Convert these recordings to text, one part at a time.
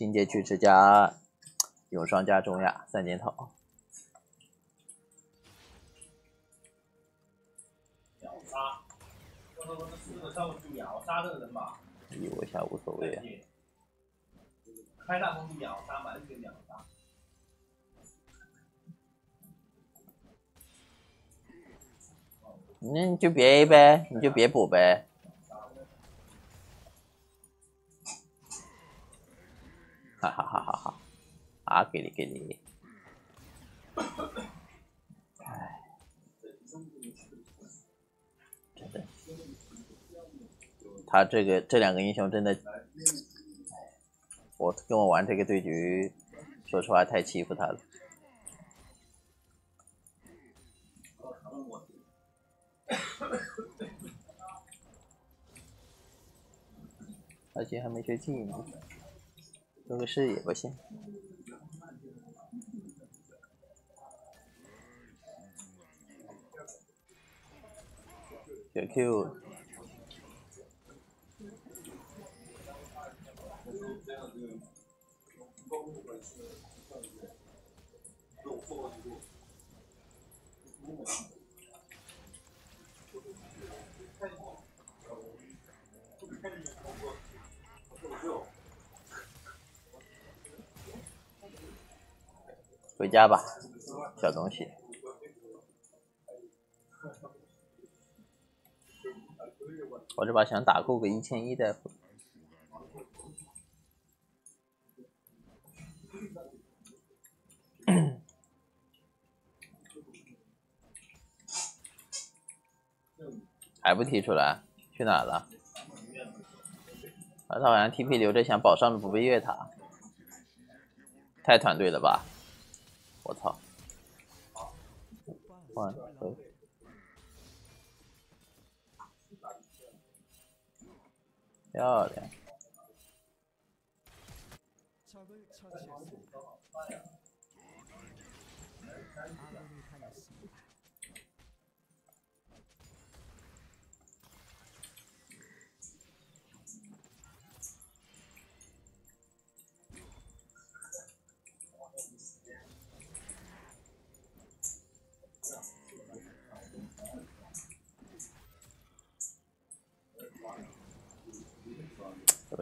境界巨齿加永双加中亚三件套。秒杀，这四个上去秒杀这人吧。移我一下无所谓啊。开大风秒杀，完全秒杀。那你就别 A 呗，你就别补呗。哈哈哈哈哈！啊，给你给你。哎，真的，他这个这两个英雄真的，我跟我玩这个对局，说实话太欺负他了。而且还没学技能，做个事也不行。小 Q。回家吧，小东西。我这把想打够个一千一的。还不踢出来？去哪了？啊，他好像 TP 留着想保上路不被越塔，太团队了吧！我操！换回，漂亮。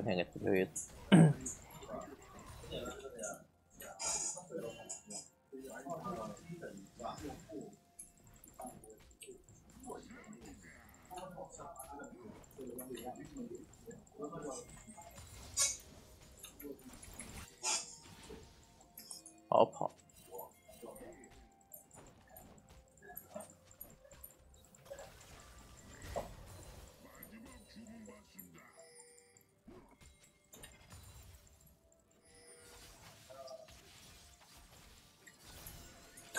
昨天给他一次。好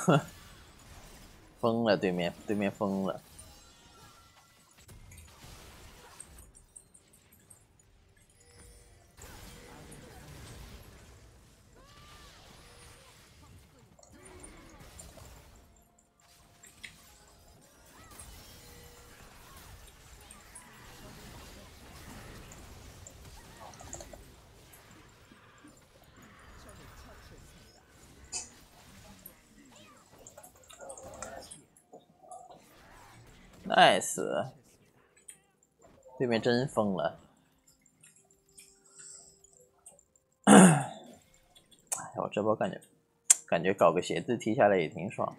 疯了！对面，对面疯了。nice，对面真疯了。哎，我这波感觉，感觉搞个鞋子踢下来也挺爽。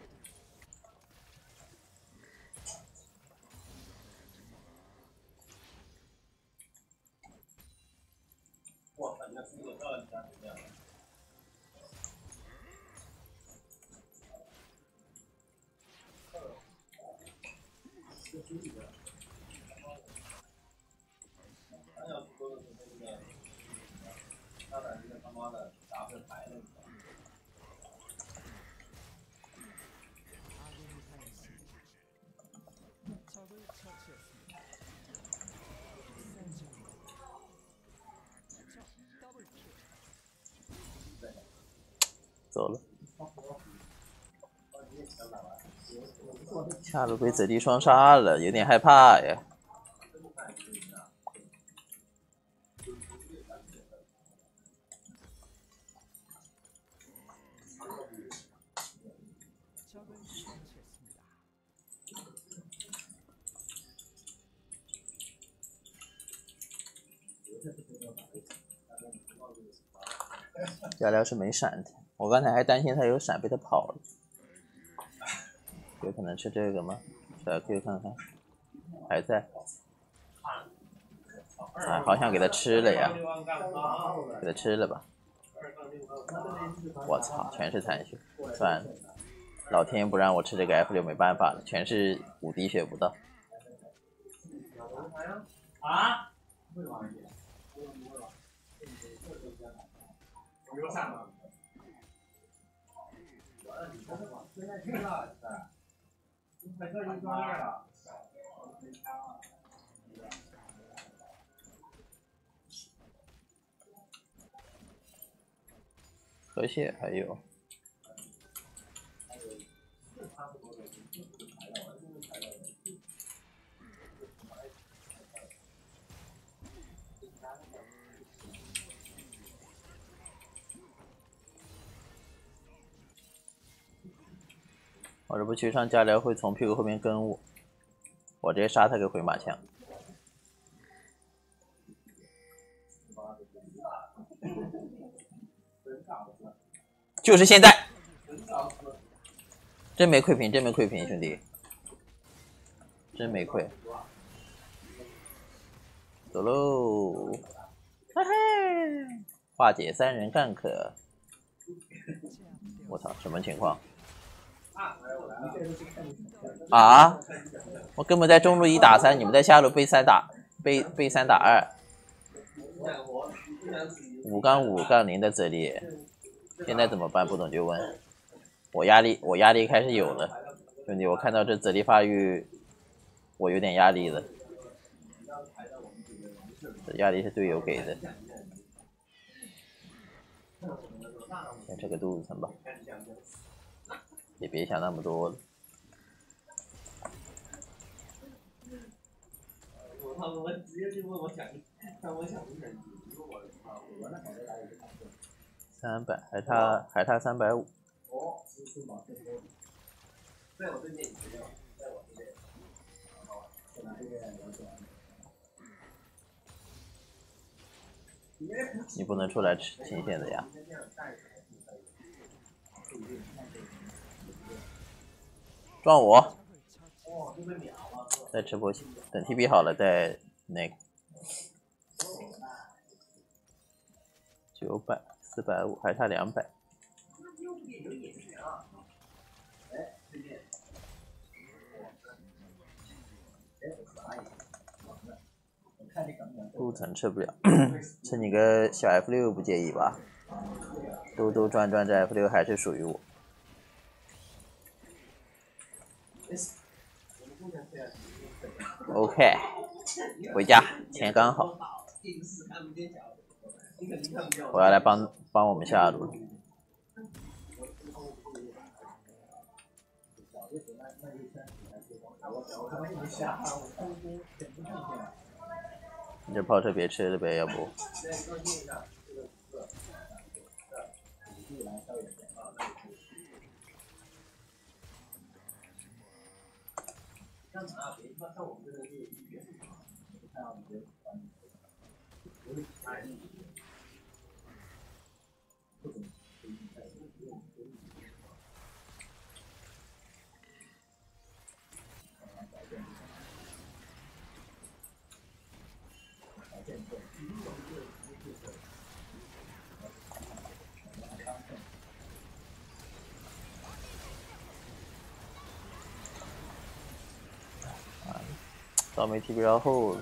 走了。下路被子弟双杀了有点害怕呀。加料是没闪的。我刚才还担心他有闪被他跑了，有可能是这个吗？小 Q 看看，还在。啊，好想给他吃了呀，给他吃了吧。我操，全是残血，算了，老天不让我吃这个 F 六，没办法了，全是五滴血不到。啊？河蟹还有。我这不去上加辽会从屁股后面跟我，我直接杀他个回马枪。就是现在，真没窥屏，真没窥屏，兄弟，真没窥。走喽，嘿嘿，化解三人干可。我操，什么情况？啊！我根本在中路一打三，你们在下路被三打，被被三打二。五杠五杠零的泽力，现在怎么办？不懂就问。我压力，我压力开始有了，兄弟，我看到这泽力发育，我有点压力了。这压力是队友给的。先这个肚子疼吧。也别想那么多了。三百，还差还差三百五。你不能出来吃新鲜的呀。撞我！在直播间等 TP 好了再那个。九百四百五还差两百。路程吃不了，吃你个小 F 六不介意吧？兜兜转转这 F 六还是属于我。OK，回家钱刚好。我要来帮帮我们下路。你这炮车别吃了呗，要不。干嘛？别他妈上我们这个业余，看我们这团，不是太。倒霉 T 比较后，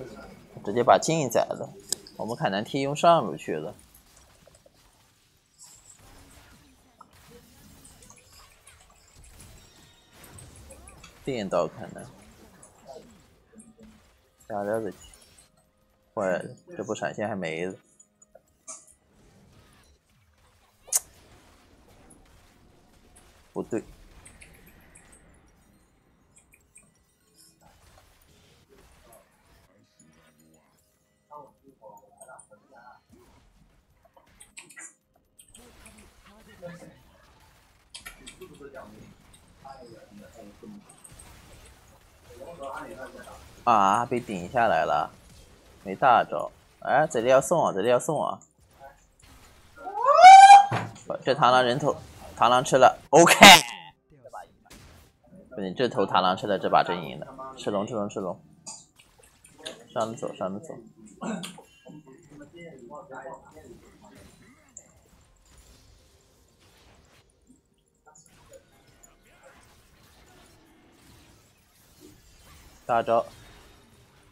直接把镜宰了。我们凯南 T 用上路去了。电到凯南，加了个坏了，这波闪现还没了。不对。啊！被顶下来了，没大招。哎，这里要送啊，这里要送啊！这螳螂人头，螳螂吃了，OK。不行，这头螳螂吃了，这把真赢了。吃龙，吃龙，吃龙。上着走，上着走。大招，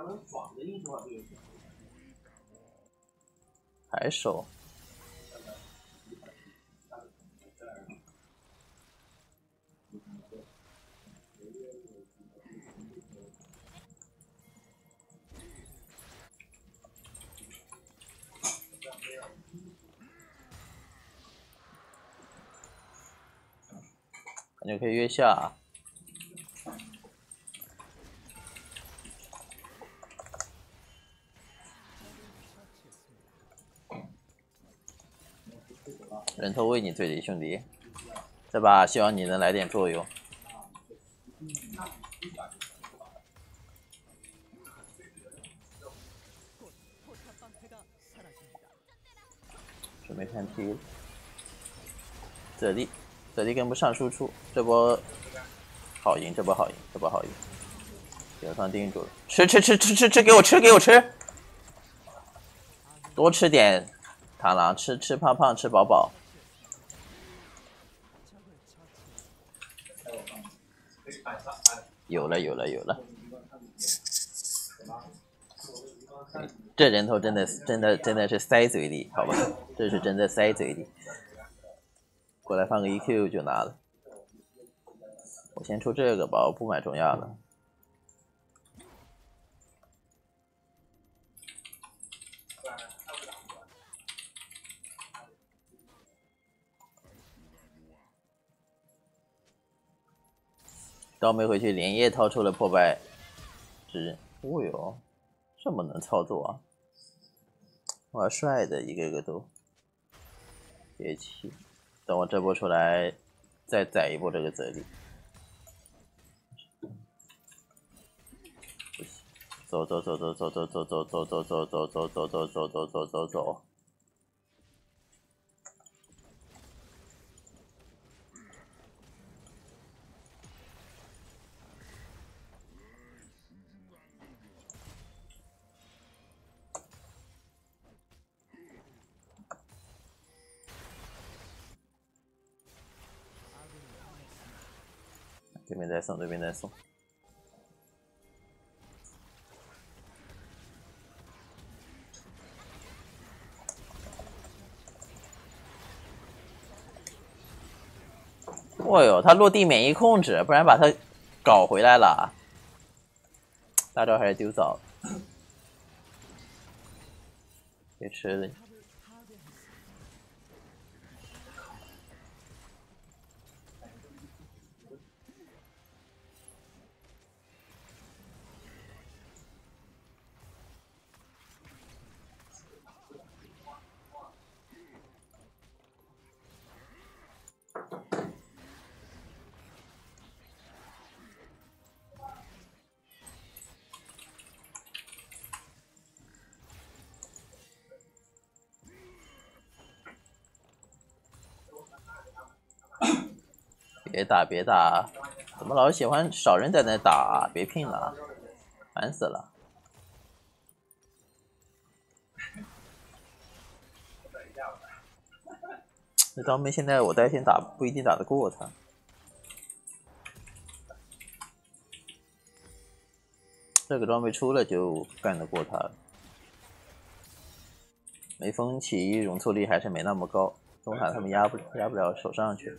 还能爽的英雄啊这个还手。没有感觉可以越下啊。人头为你推理，兄弟，这把希望你能来点作用。准备看 T，这里，这里跟不上输出，这波好赢，这波好赢，这波好赢。对方盯住了，吃吃吃吃吃吃，给我吃给我吃，多吃点螳螂，吃吃胖胖，吃饱饱。有了有了有了，这人头真的真的真的是塞嘴里，好吧，这是真的塞嘴里。过来放个 EQ 就拿了，我先出这个吧，我不买中亚了。刀没回去，连夜掏出了破败值。哦哟，这么能操作啊！哇，帅的，一个个都。别气，等我这波出来，再宰一波这个泽力。走走走走走走走走走走走走走走走走走走走。这边再送，这边再送。哦呦，他落地免疫控制，不然把他搞回来了。大招还是丢早了，别吃了。别打别打，怎么老喜欢少人在那打？别拼了，烦死了！这装备现在我在线打不一定打得过他，这个装备出了就干得过他了。没风起，容错率还是没那么高，中塔他们压不压不了手上去。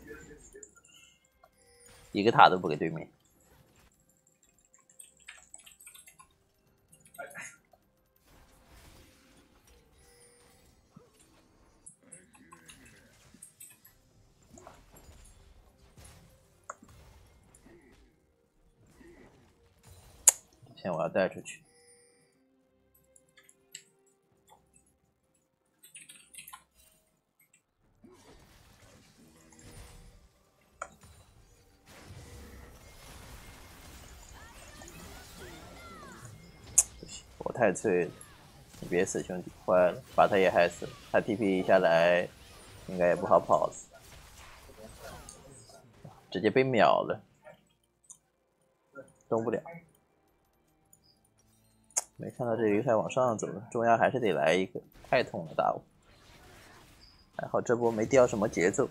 一个塔都不给对面。先我要带出去。太脆了，你别死兄弟，坏了，把他也害死了。他 TP 一下来，应该也不好跑死，直接被秒了，动不了。没看到这鱼太往上走了，中央还是得来一个，太痛了打我。还好这波没掉什么节奏，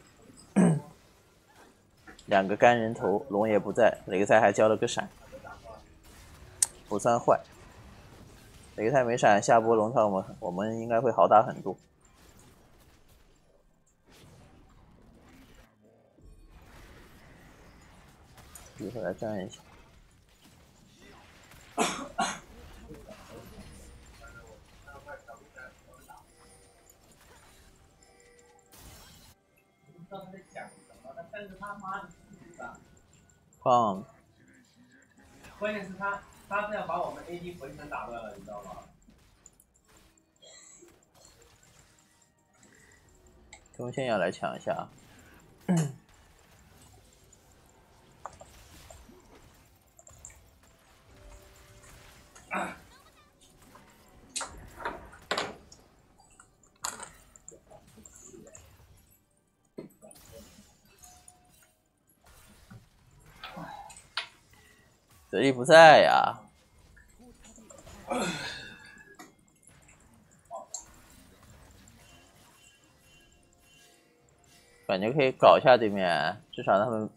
两个干人头，龙也不在，雷赛还交了个闪，不算坏。雷太没闪，下波龙套我们我们应该会好打很多。一会儿来站一下。放。关键是他。他这样把我们 AD 回城打断了，你知道吗？中线要来抢一下。泽力不在呀，感觉可以搞一下对面，至少他们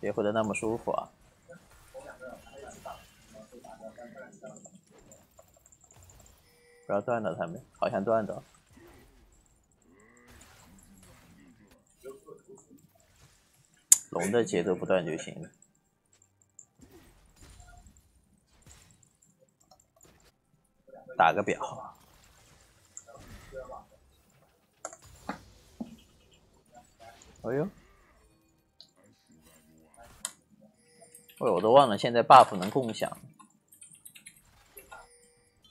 别回的那么舒服啊。不要断到他们，好像断到。龙的节奏不断就行了。打个表。哎呦，哎，我都忘了现在 buff 能共享。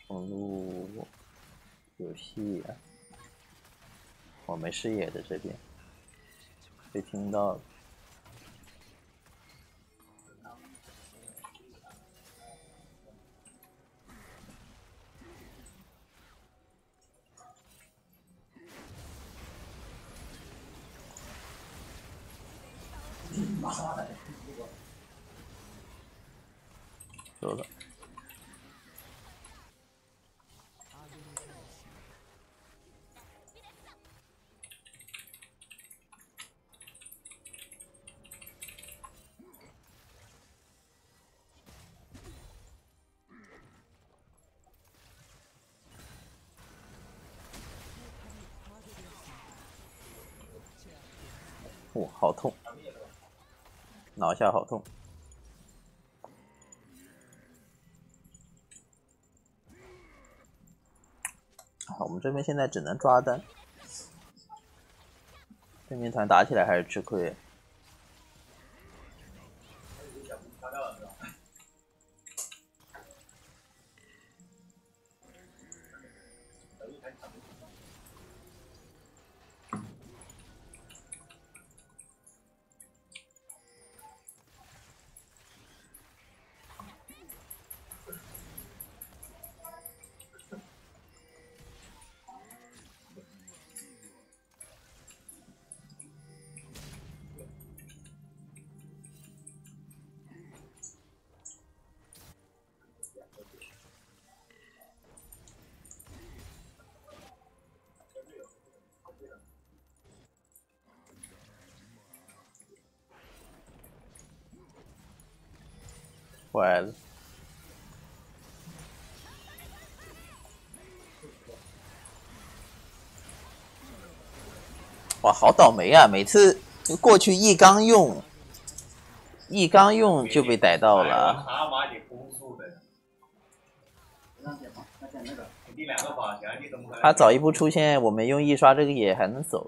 重录游戏，我没视野的这边，被听到。走了。哇，好痛！拿下好痛。我们这边现在只能抓单，对面团打起来还是吃亏。哇，好倒霉啊，每次过去一刚用，一刚用就被逮到了。他早一步出现，我们用一刷这个野还能走。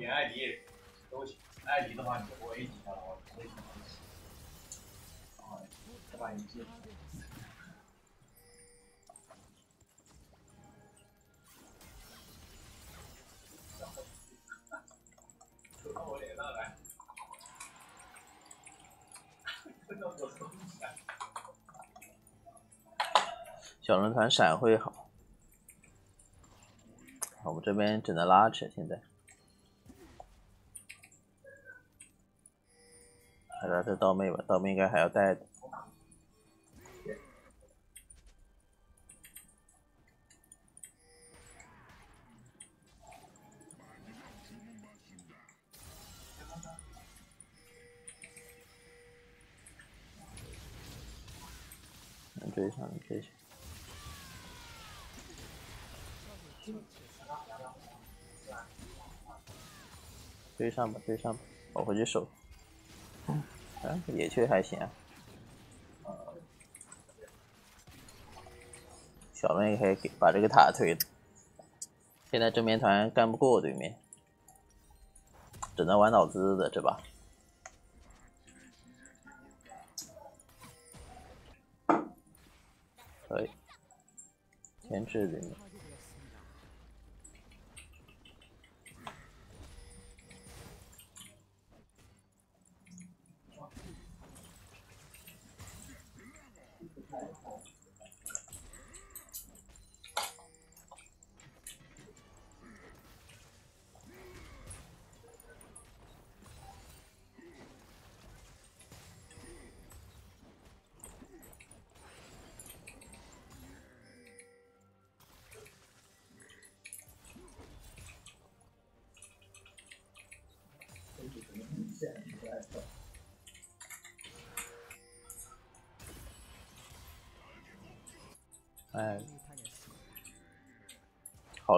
小人团闪会好，我们这边只能拉扯。现在，还拉这刀妹吧，刀妹应该还要带的。追上，追上。追上吧，追上吧，我回去守。嗯，野区还行啊。小龙也可以给把这个塔推了。现在正面团干不过对面，只能玩脑子的这把。可以，牵制对面。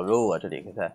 肉啊！这里给它。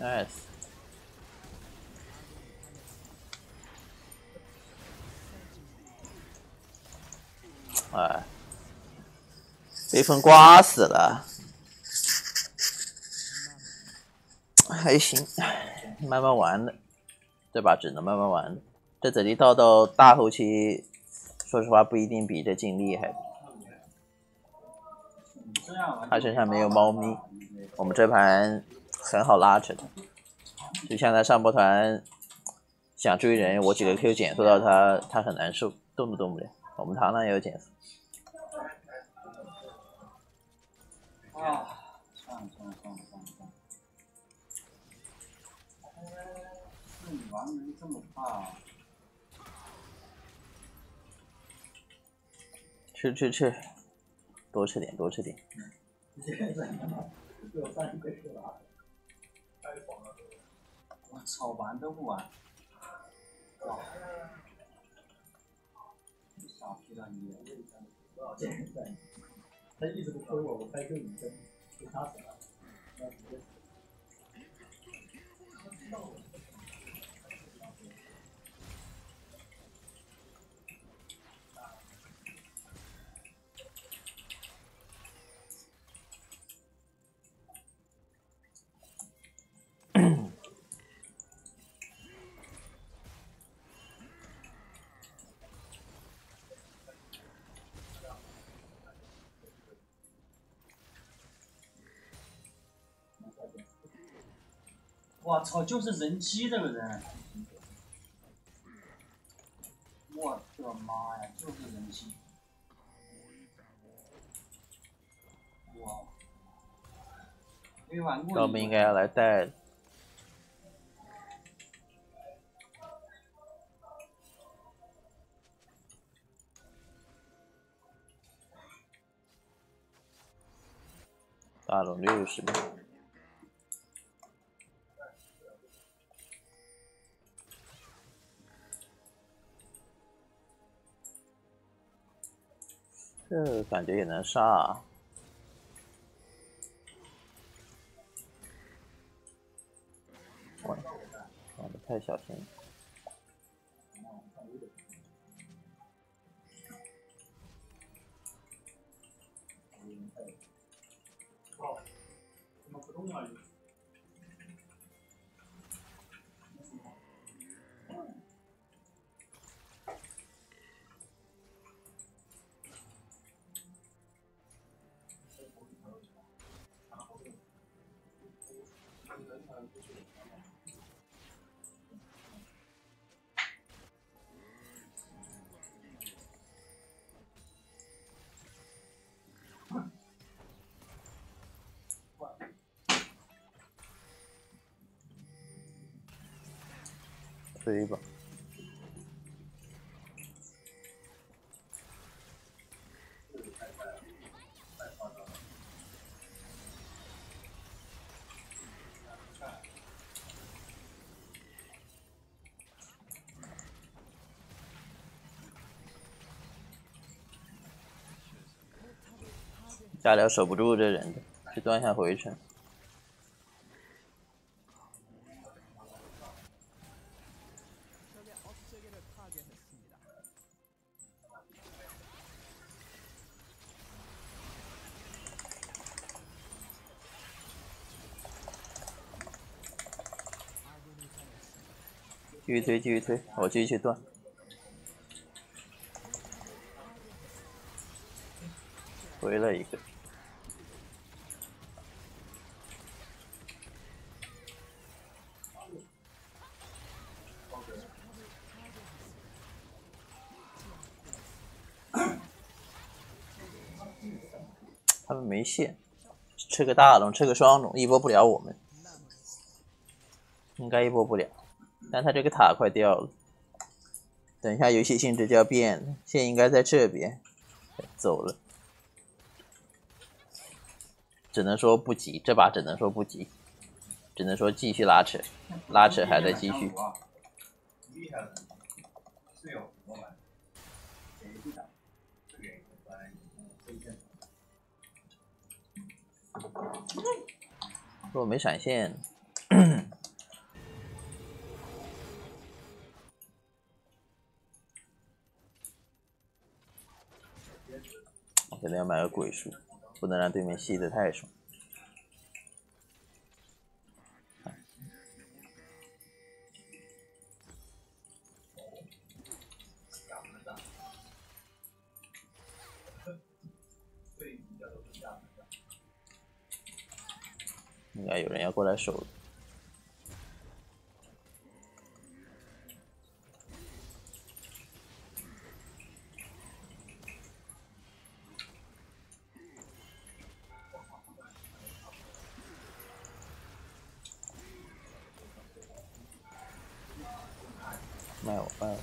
Nice。被风刮死了，还行，慢慢玩的。这把只能慢慢玩，这泽地到到大后期，说实话不一定比这劲厉害。他身上没有猫咪，我们这盘很好拉扯的。就像他上波团想追人，我几个 Q 减速到他，他很难受，动都动不了。我们螳螂也有减速。啊，算了算了算了算了算了。你玩人这么怕？吃吃吃，多吃点多吃点。我操，玩都不玩。傻逼了你！他一直不回我，我开就一针，就他死了，那直接我操，就是人机这个人！我的妈呀，就是人机！哇！没玩过。我们应该要来带。大龙六十秒。这感觉也能杀，啊，玩的太小心。推加了守不住这人的，去断下回城。继续推，继续推，我继续去断。回了一个。他们没线，吃个大龙，吃个双龙，一波不了我们，应该一波不了。但他这个塔快掉了，等一下游戏性质就要变了，线应该在这边，走了，只能说不急，这把只能说不急，只能说继续拉扯，拉扯还在继续。若没闪现。我肯定要买个鬼书，不能让对面吸的太爽。应该有人要过来守。卖我卖我，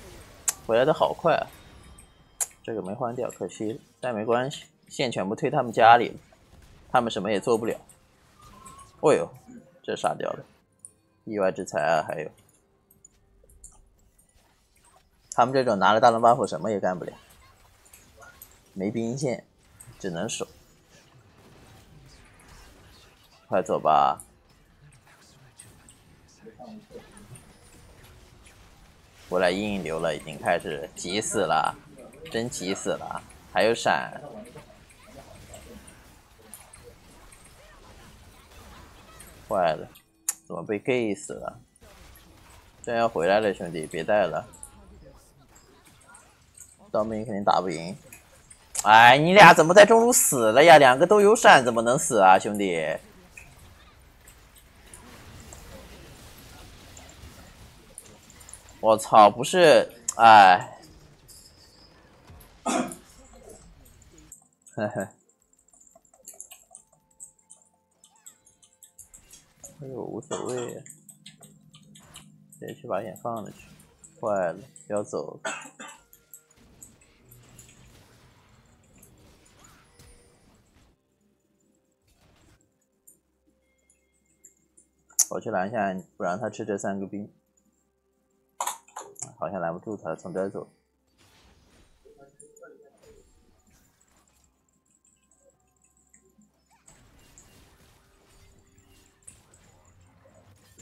回来的好快啊！这个没换掉，可惜，但没关系，线全部推他们家里，他们什么也做不了。哦呦，这杀掉了，意外之财啊！还有，他们这种拿了大龙 buff 什么也干不了，没兵线，只能守。快走吧！过来硬流了，已经开始急死了，真急死了！还有闪，坏了，怎么被 gay 死了？这要回来了，兄弟，别带了，刀兵肯定打不赢。哎，你俩怎么在中路死了呀？两个都有闪，怎么能死啊，兄弟？我操，不是，哎，嘿嘿，哎呦，无所谓，直接去把眼放了去，坏了，要走。我去拦下，不让他吃这三个兵。好像拦不住他，从这儿走。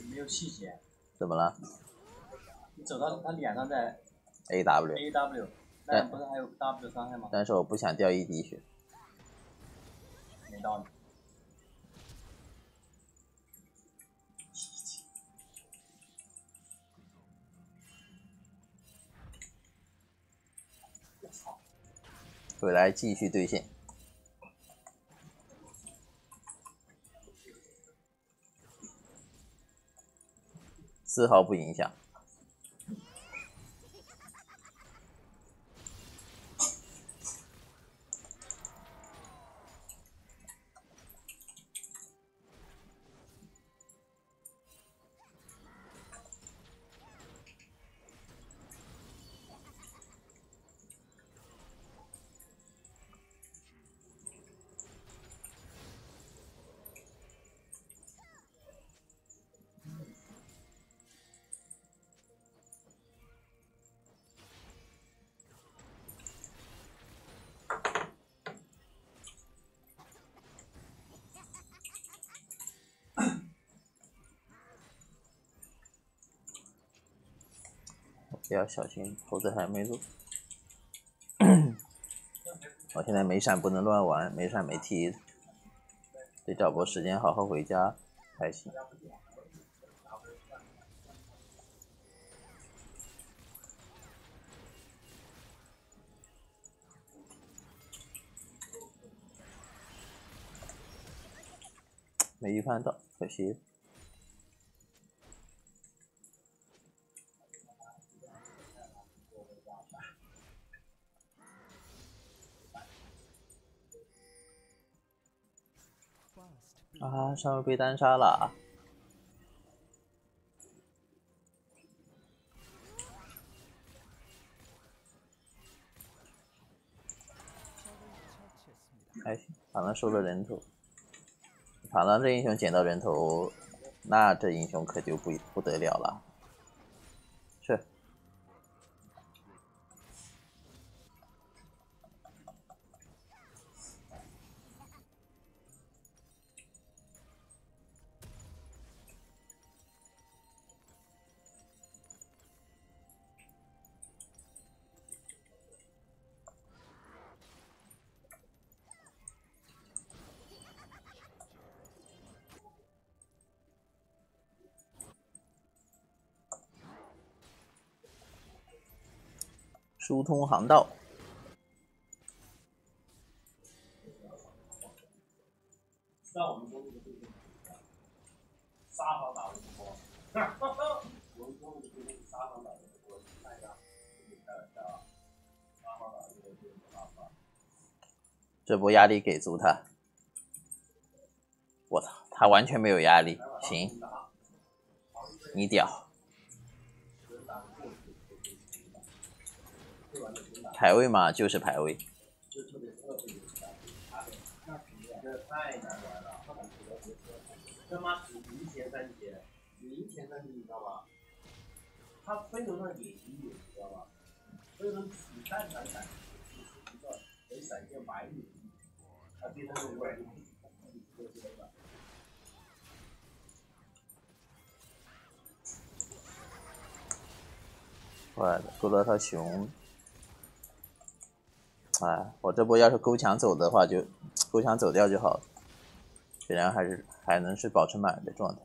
没有细节。怎么了？你走到他脸上再 A W。A W，那不是还有 W 伤害吗？但是我不想掉一滴血。没道理。回来继续兑现。丝毫不影响。要小心，猴子还没路。我现在没闪不能乱玩，没闪没踢，得找波时间好好回家才行。没预判到，可惜。啊，上路被单杀了！还行，反正收了人头。反正这英雄捡到人头，那这英雄可就不不得了了。疏通航道。让我们说这个对对，沙方打的不多，我们说的这个沙方打的不多，看一下，开玩笑啊，沙方打的这个就是沙方。这波压力给足他，我操，他完全没有压力，行，你屌。排位嘛，就是排位。这太难玩了，他妈只赢前三节，只赢前三节，你知道吗？他分头上也赢有，你知道吗？分头子弹闪闪，一个能闪现百米，他变成那个坏了，勾到他熊。哎，我这波要是勾墙走的话，就勾墙走掉就好了。虽然还是还能是保持满的状态。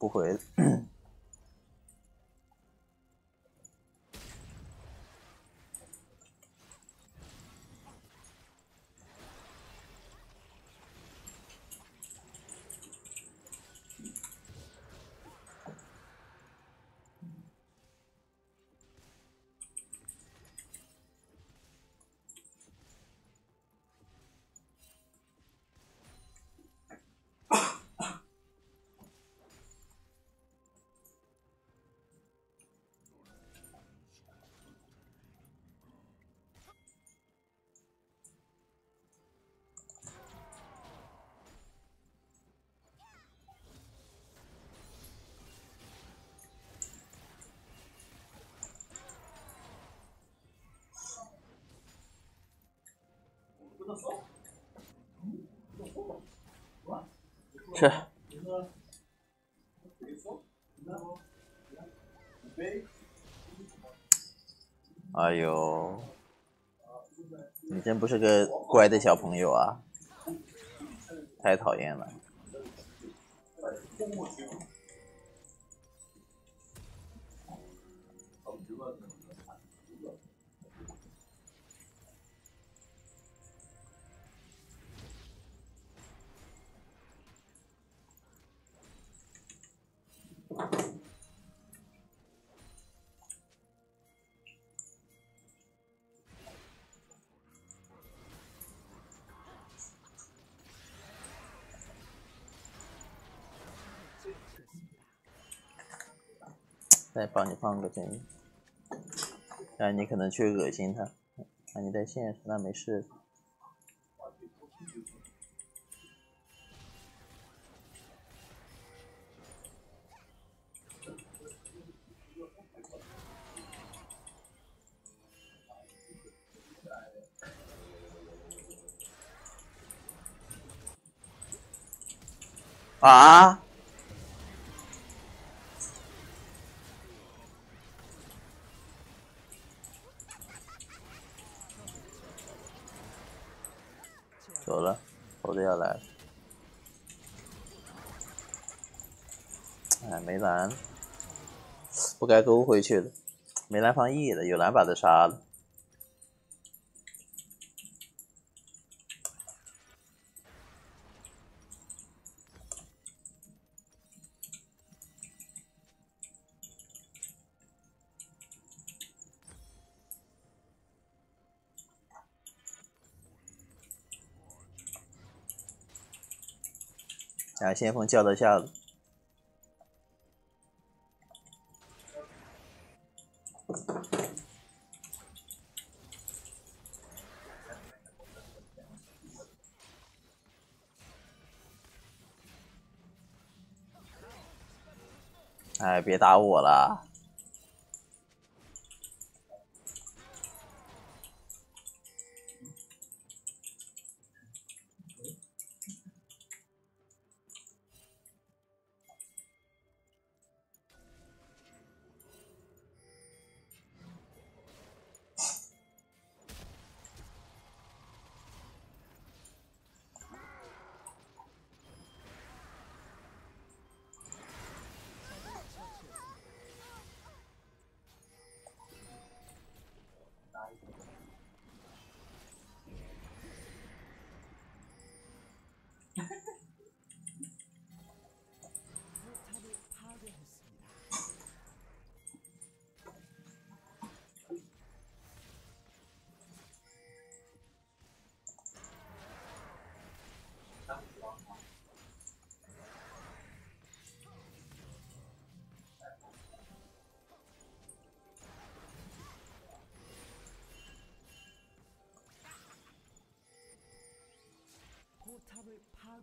不回。去。哎呦，你真不是个乖的小朋友啊！太讨厌了。帮你放个针，让你可能去恶心他，那你在线那没事。啊！走了，猴子要来了。蓝，不该勾回去的。没蓝放 E 的，有蓝把他杀了。啊，先锋叫得下了。别打我了。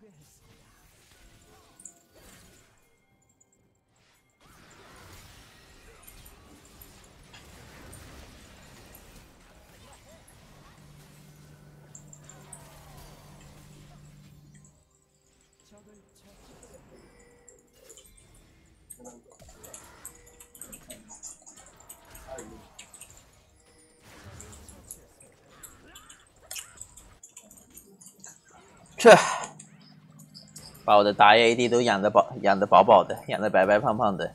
파괴했습니다. 적을 把我的大 AD 都养的饱，养的饱饱的，养的白白胖胖的。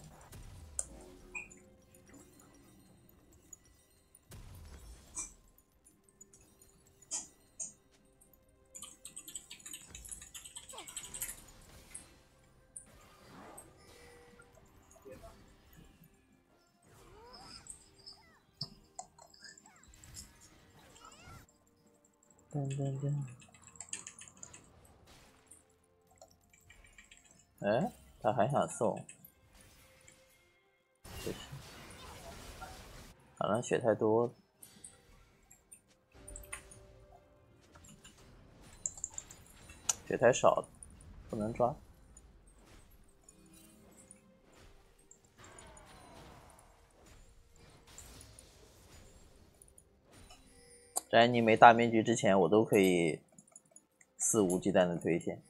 噔噔噔。送，就是，好像血太多，血太少了，不能抓。在你没大面具之前，我都可以肆无忌惮的推线。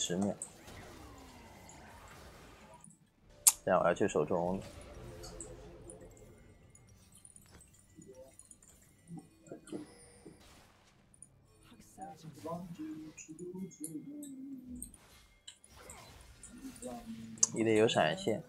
十秒，现在我要去守中。你得有闪现。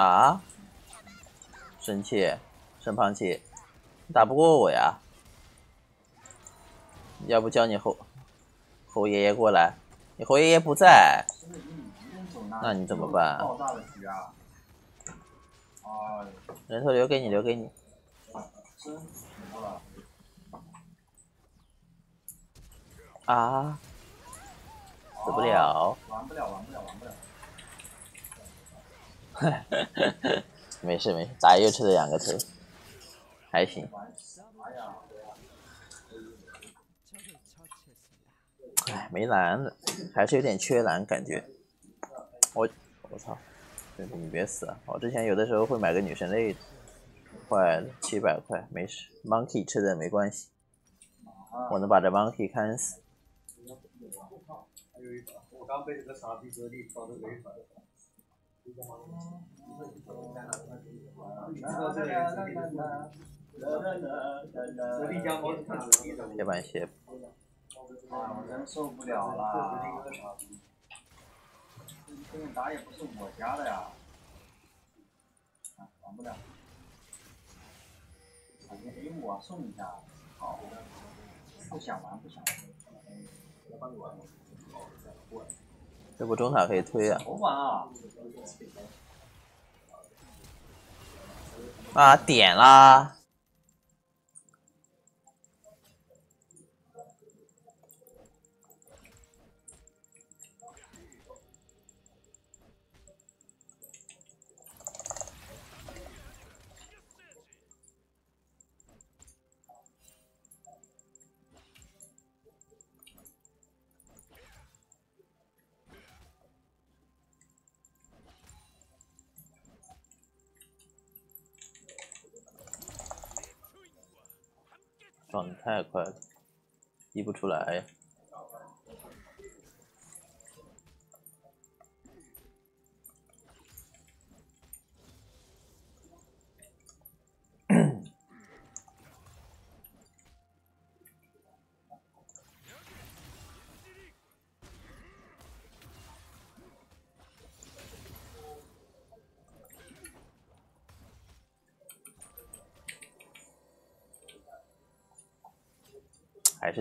啊，生气，生胖气，打不过我呀？要不叫你侯侯爷爷过来？你侯爷爷不在，那你怎么办？人头留给你，留给你。啊，死。不了，玩不了，玩不了。没事没事，打又吃了两个头？还行。哎，没蓝了，还是有点缺蓝感觉。我我操！你别死啊！我之前有的时候会买个女神类的，坏了七百块，没事，monkey 吃的没关系，我能把这 monkey 看死。我刚被这个傻逼哥搞得没法。铁板鞋。我真受不了了。这个打也不是我家的呀。玩不了。感觉 A 五啊，送一下。好。不想玩，不想玩。这波中塔可以推啊。啊，点啦！转的太快了，移不出来。呀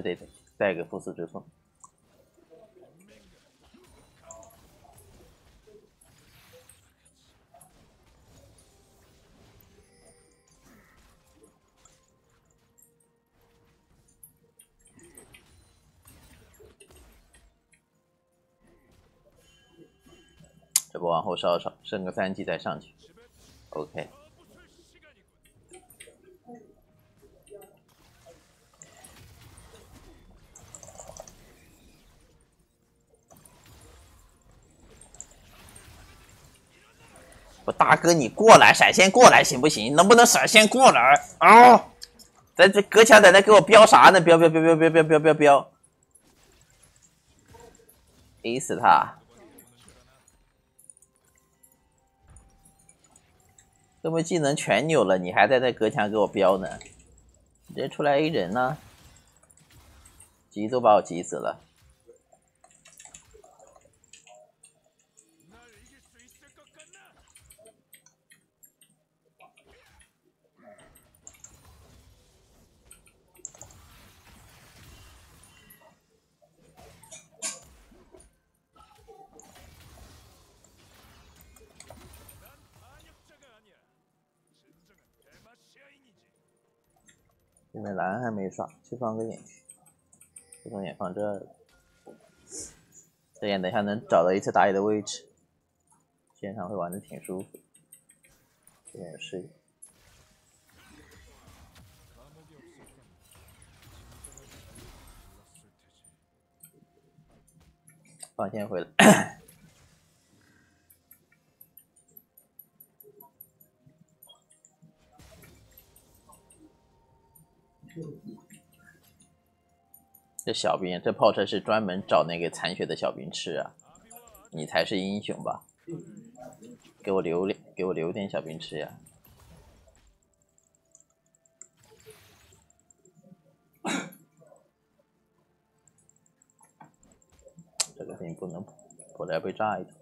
对得，带个不死之术。这波往后稍稍，剩个三级再上去，OK。哥，你过来，闪现过来行不行？能不能闪现过来啊？在这隔墙在那给我标啥呢？标标标标标标标标标！A 死他！这么技能全扭了，你还在那隔墙给我标呢？直接出来 A 人呢？急都把我急死了。这边蓝还没刷，去放个眼去，这种眼放这儿，这眼等下能找到一次打野的位置，线上会玩的挺舒服。这边是，放线回来。这小兵，这炮车是专门找那个残血的小兵吃啊！你才是英雄吧？给我留点，给我留点小兵吃呀！这个兵不能破，破了要被炸一顿。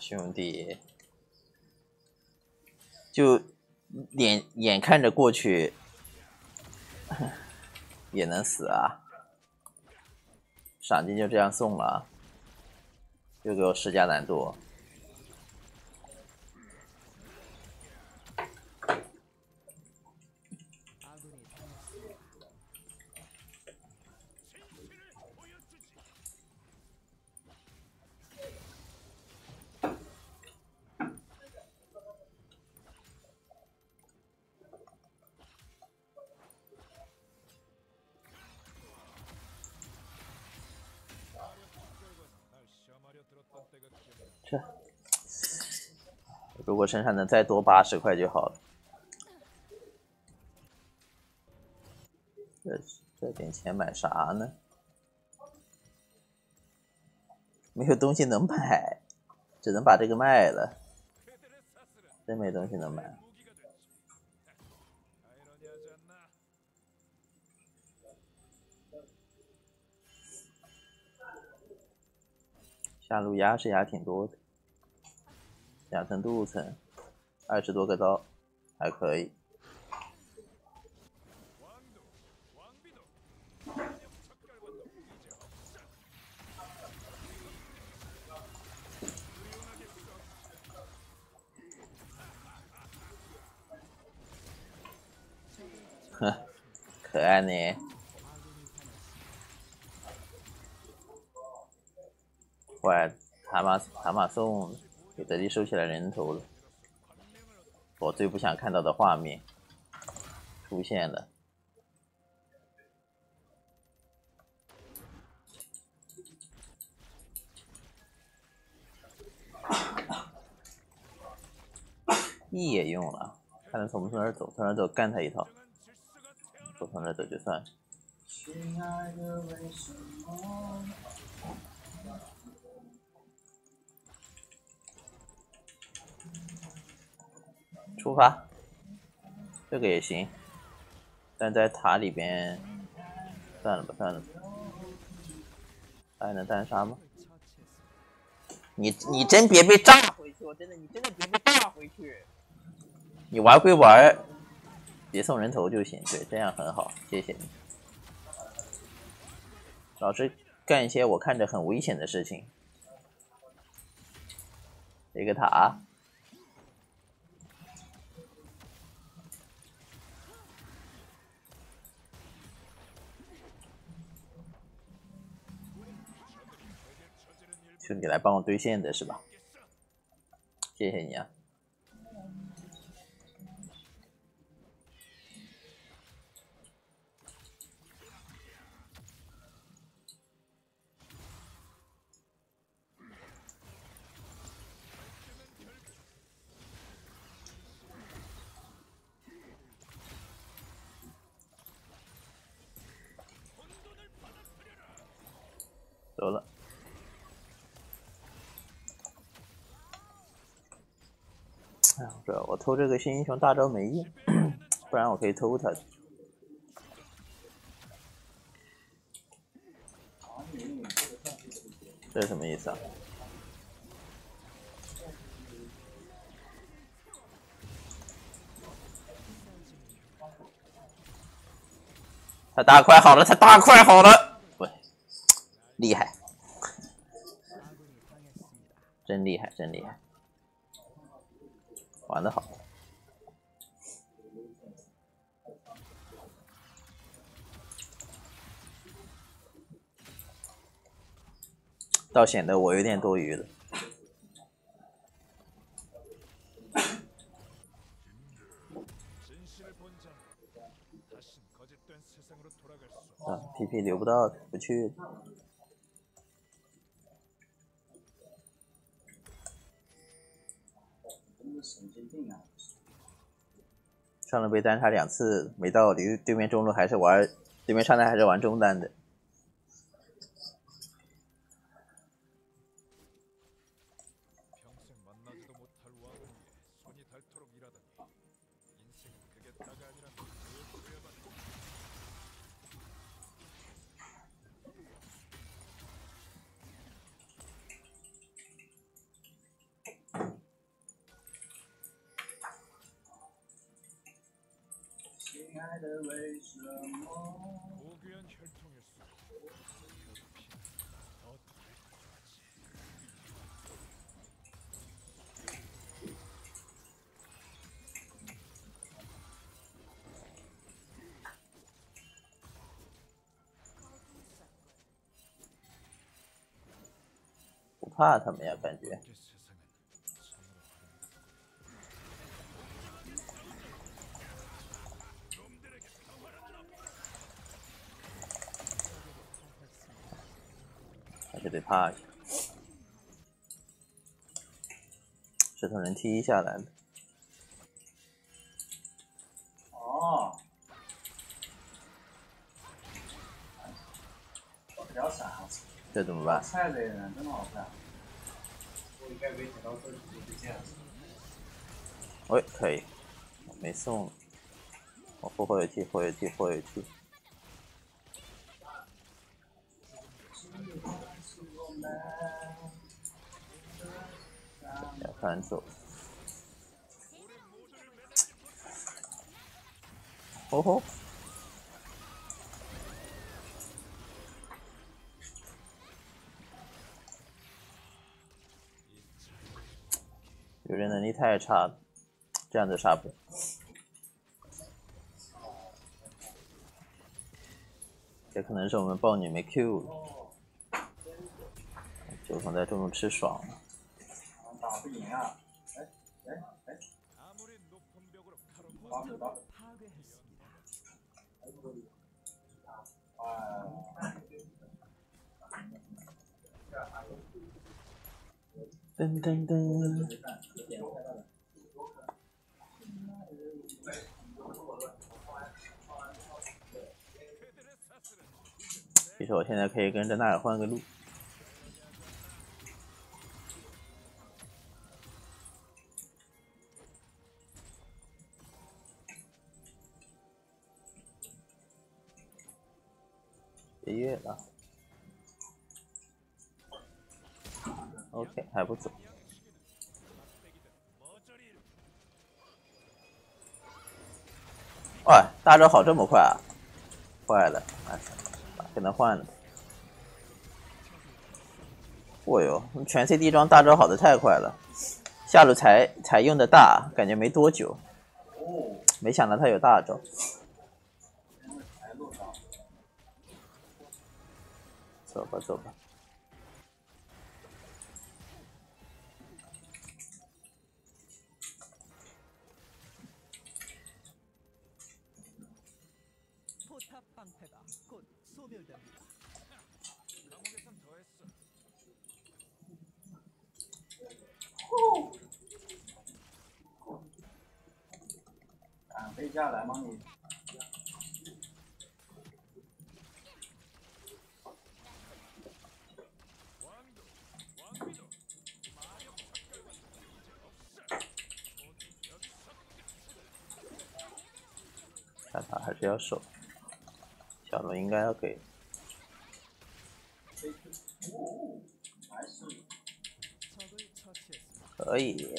兄弟，就眼眼看着过去也能死啊！赏金就这样送了，又给我施加难度。身上能再多八十块就好了。这这点钱买啥呢？没有东西能买，只能把这个卖了。真没东西能买。下路压是压挺多的，两层镀层，二十多个刀，还可以。哼，可爱呢。怪，塔马塔马送给德利收起来人头了，我最不想看到的画面出现了。E 也用了，看他从不从哪走，从哪走干他一套，不从哪走就算。出发，这个也行，但在塔里边，算了吧，算了吧。还能单杀吗？你你真别被炸回去！我真的，你真的别被炸回去！你玩归玩，别送人头就行。对，这样很好，谢谢你。老是干一些我看着很危险的事情。一个塔。就你来帮我兑现的是吧？谢谢你啊！走了。是，我偷这个新英雄大招没用，不然我可以偷他。这是什么意思啊？他大快好了，他大快好了，喂，厉害，真厉害，真厉害。玩的好，倒显得我有点多余了。啊，PP 留不到，不去。上了被单杀两次没到，对对面中路还是玩，对面上单还是玩中单的。怕他们呀，感觉。还是得怕一下，石头人踢下来了。哦，这怎么办？菜的人真好看。应该没想到这里会这样。喂，可以，没送，我复活有气，活有气，活有气。要翻走，哦吼！有人能力太差了，这样子杀不。也可能是我们豹女没 Q 了，九孔在中路吃爽了。打不赢啊！哎哎哎！打不打？噔噔噔！我现在可以跟着纳尔换个路。别月了，OK，还不走。哇，大招好这么快啊！坏了，哎，给他换了。哦哟，全 CD 装大招好的太快了，下路才才用的大，感觉没多久。没想到他有大招。走吧，走吧。要守，小龙应该要给。可以。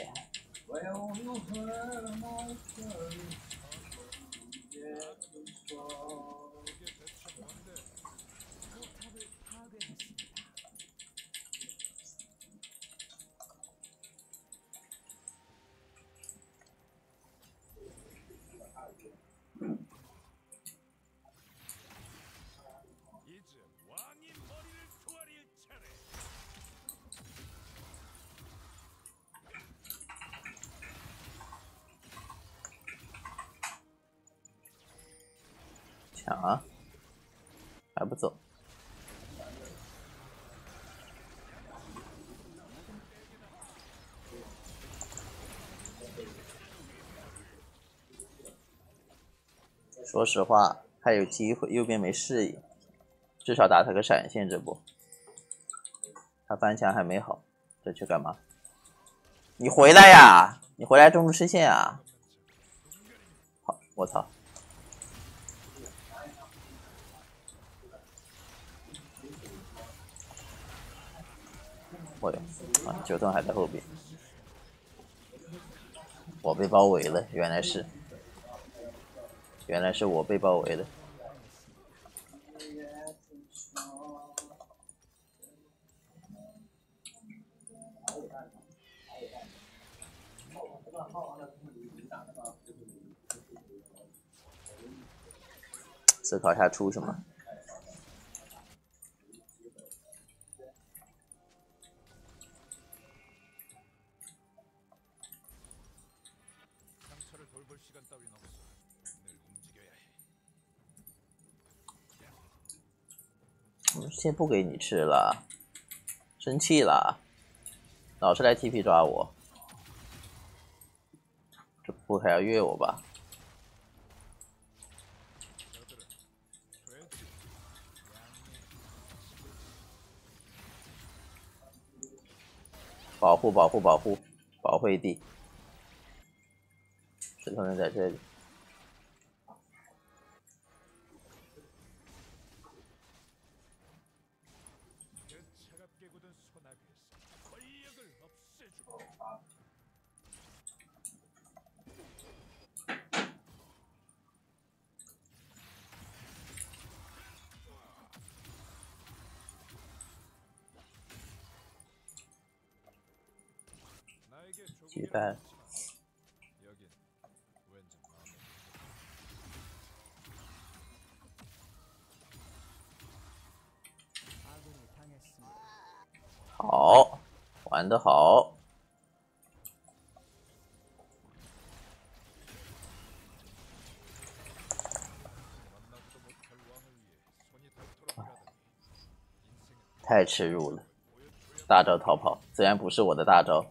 说实话，还有机会，右边没视野，至少打他个闪现这波。他翻墙还没好，这去干嘛？你回来呀！你回来中路吃线啊！好，我操！我的啊，九盾还在后边，我被包围了，原来是，原来是我被包围的。思考一下出什么。先不给你吃了，生气了，老是来 TP 抓我，这不还要越我吧？保护保护保护保护地，石头人在这里。鸡蛋。好，玩的好。太耻辱了！大招逃跑，虽然不是我的大招。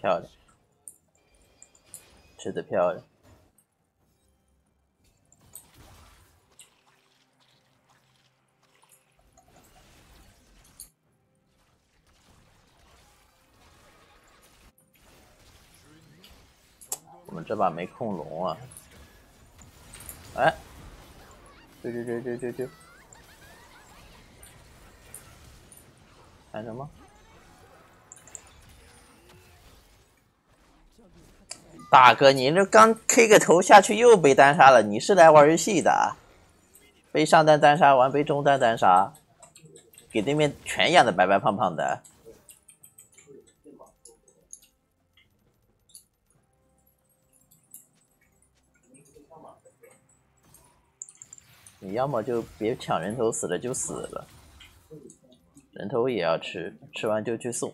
漂亮，吃的漂亮。我们这把没控龙啊！哎，追追追追追追！干什么？大哥，你这刚 K 个头下去又被单杀了，你是来玩游戏的啊？被上单单杀完，被中单单杀，给对面全养的白白胖胖的。你要么就别抢人头，死了就死了，人头也要吃，吃完就去送。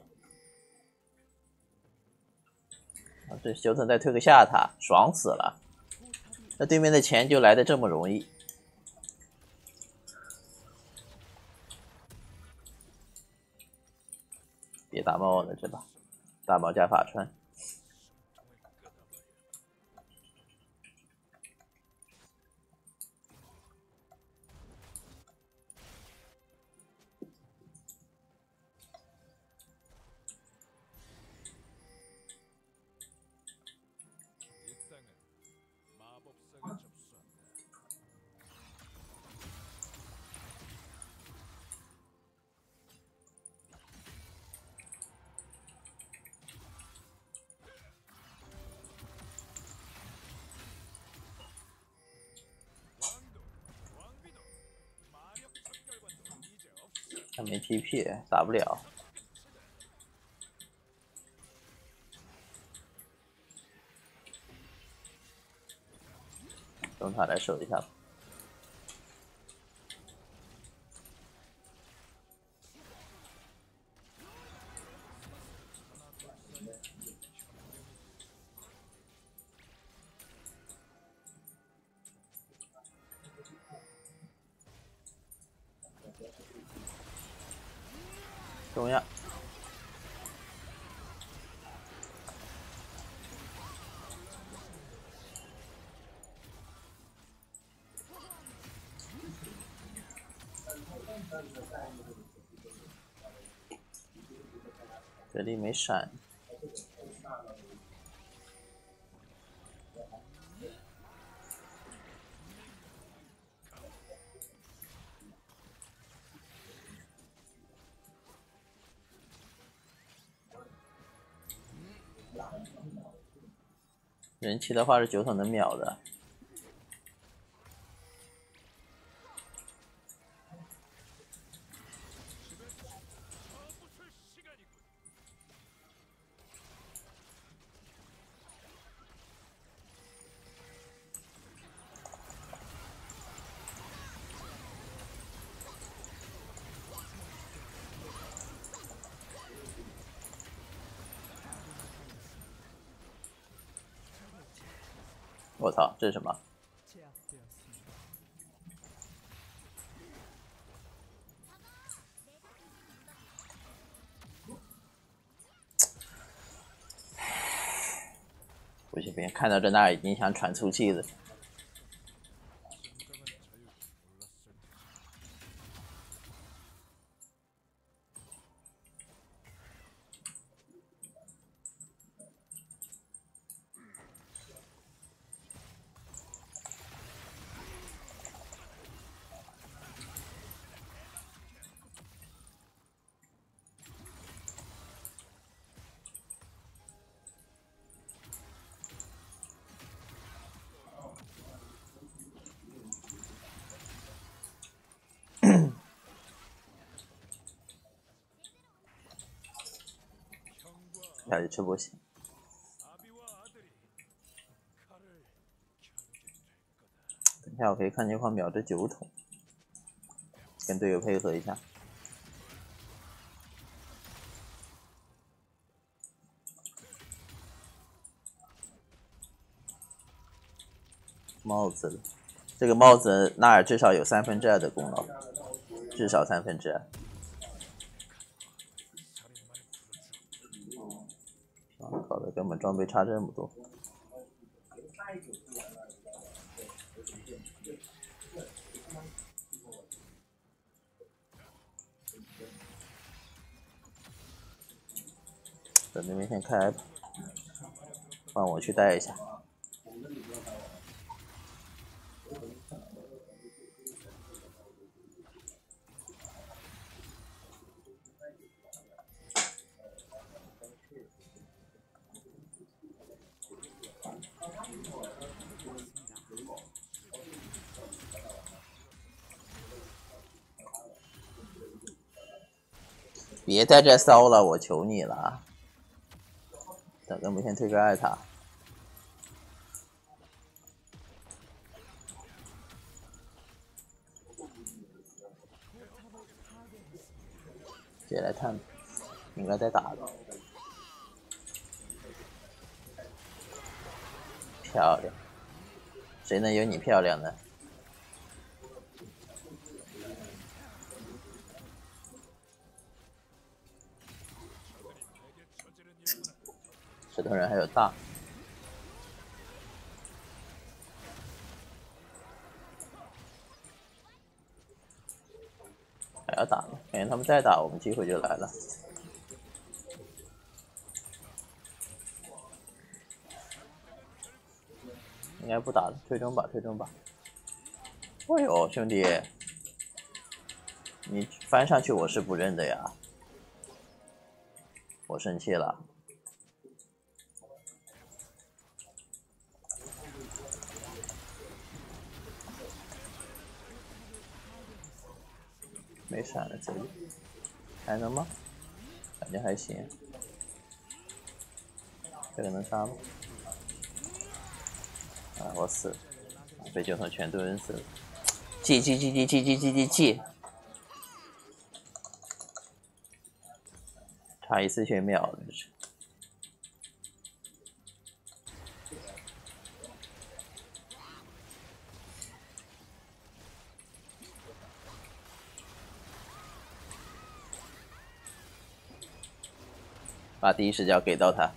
这修特再推个下塔，爽死了！那对面的钱就来的这么容易。别打猫了，这把大猫加法穿。TP，打不了。等他来守一下吧。没闪。人气的话是九筒能秒的。是什么？不行不行，看到这那已经想喘粗气了。下去吃波行。等下我可以看情况秒这九桶，跟队友配合一下。帽子，这个帽子纳尔至少有三分之二的功劳，至少三分之二。啊，搞得根本装备差这么多。等那边先开，帮我去带一下。别在这骚了，我求你了！等根本先推个艾塔。接来探，应该在打的。漂亮，谁能有你漂亮呢？头人还有大，还要打吗，感觉他们再打，我们机会就来了。应该不打了，退中吧，退中吧。哎呦，兄弟，你翻上去我是不认的呀，我生气了。没闪了这里，还能吗？感觉还行。这个能杀吗？啊，我死了，被九头全蹲死了。G G G G G G G G G，，差一次血秒了这是。把第一视角给到他。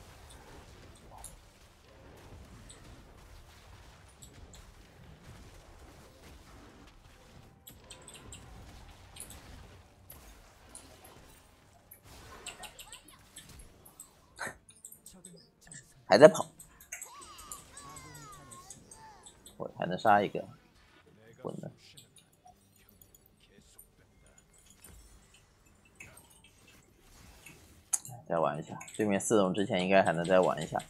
还在跑，我还能杀一个，混的。再对面四龙之前应该还能再玩一下。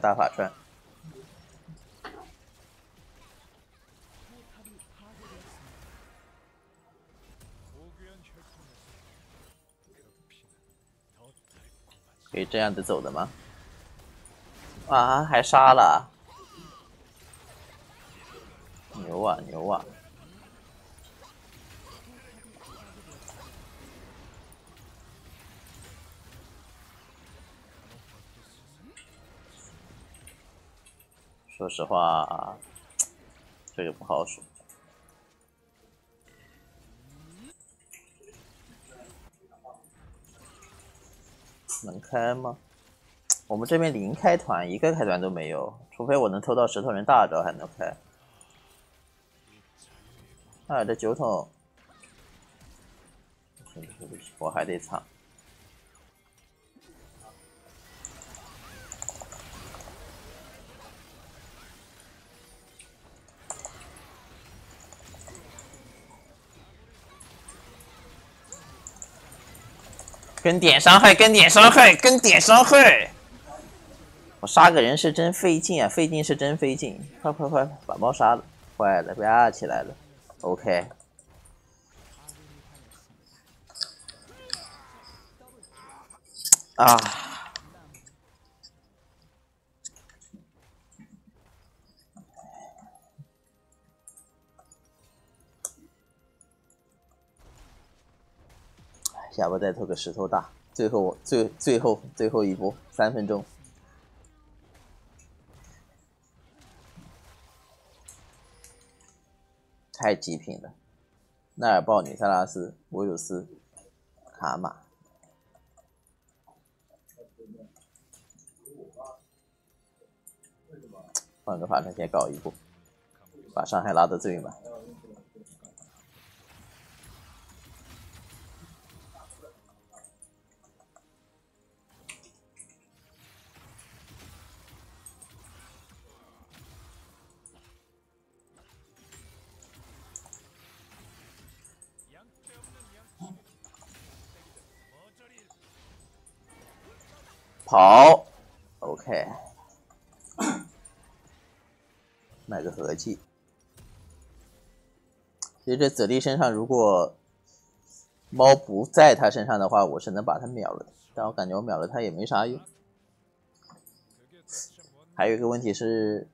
大法穿。可以这样子走的吗？啊，还杀了！牛啊牛啊！说实话，这个不好说。能开吗？我们这边零开团，一个开团都没有，除非我能偷到石头人大招还能开。哎，这酒桶，我还得藏。跟点伤害，跟点伤害，跟点伤害。我杀个人是真费劲啊，费劲是真费劲！快快快，把猫杀了！坏了，被压起来了。OK。啊！下波再偷个石头大，最后最最后最后一波三分钟。太极品了，奈尔鲍女、塞拉斯、维鲁斯、卡玛，换个法师先搞一波，把伤害拉得最满。好，OK，买个合计。其实这泽利身上，如果猫不在他身上的话，我是能把他秒了的。但我感觉我秒了他也没啥用。还有一个问题是，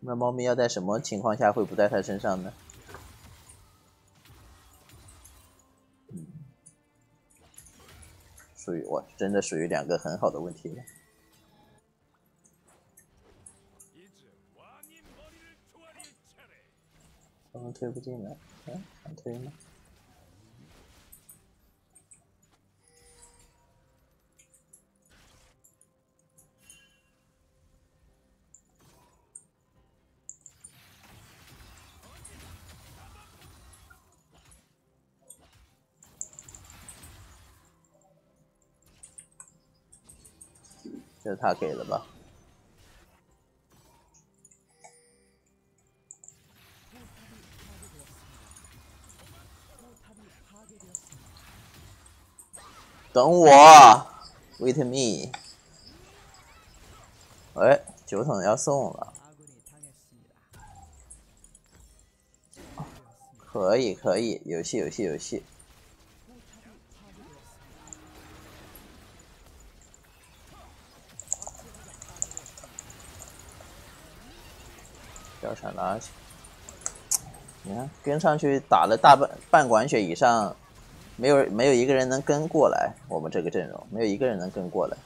那猫咪要在什么情况下会不在他身上呢？属于我真的属于两个很好的问题了。怎么推不进来？嗯，想推吗？是他给的吧？等我，wait me。哎，酒桶要送了，可以可以，有戏有戏有戏。蝉拉去，你看跟上去打了大半半管血以上，没有没有一个人能跟过来，我们这个阵容没有一个人能跟过来。